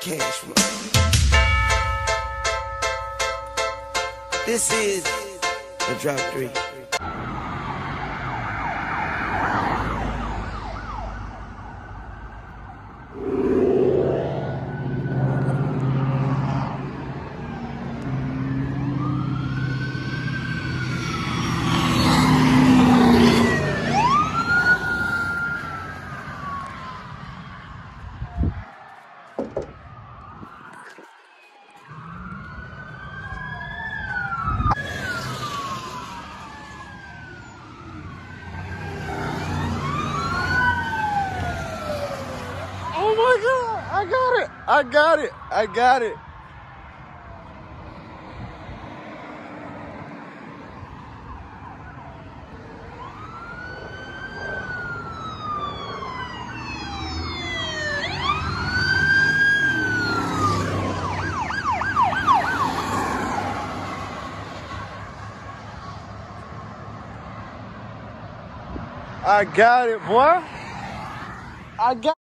Cash money. This is the drop three. I got it. I got it. I got it. I got it, boy. I got